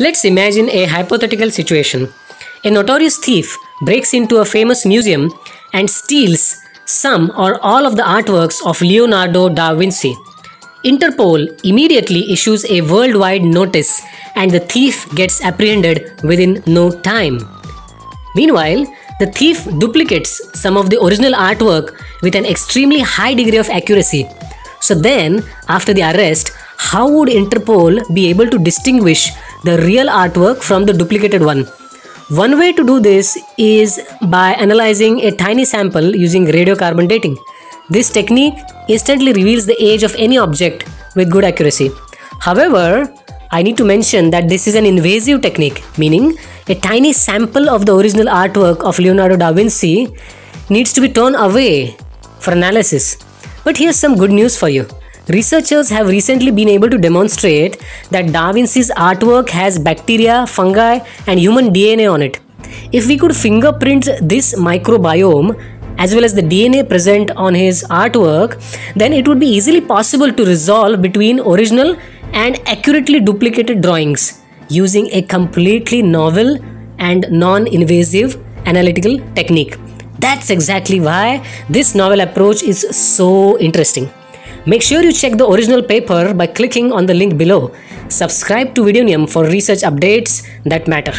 Let's imagine a hypothetical situation. A notorious thief breaks into a famous museum and steals some or all of the artworks of Leonardo da Vinci. Interpol immediately issues a worldwide notice and the thief gets apprehended within no time. Meanwhile, the thief duplicates some of the original artwork with an extremely high degree of accuracy. So then, after the arrest, how would Interpol be able to distinguish the real artwork from the duplicated one? One way to do this is by analyzing a tiny sample using radiocarbon dating. This technique instantly reveals the age of any object with good accuracy. However, I need to mention that this is an invasive technique, meaning a tiny sample of the original artwork of Leonardo da Vinci needs to be torn away for analysis. But here's some good news for you. Researchers have recently been able to demonstrate that Da Vinci's artwork has bacteria, fungi, and human DNA on it. If we could fingerprint this microbiome as well as the DNA present on his artwork, then it would be easily possible to resolve between original and accurately duplicated drawings using a completely novel and non invasive analytical technique. That's exactly why this novel approach is so interesting. Make sure you check the original paper by clicking on the link below. Subscribe to Videonium for research updates that matter.